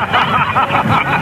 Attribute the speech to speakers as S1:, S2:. S1: ha ha ha ha ha ha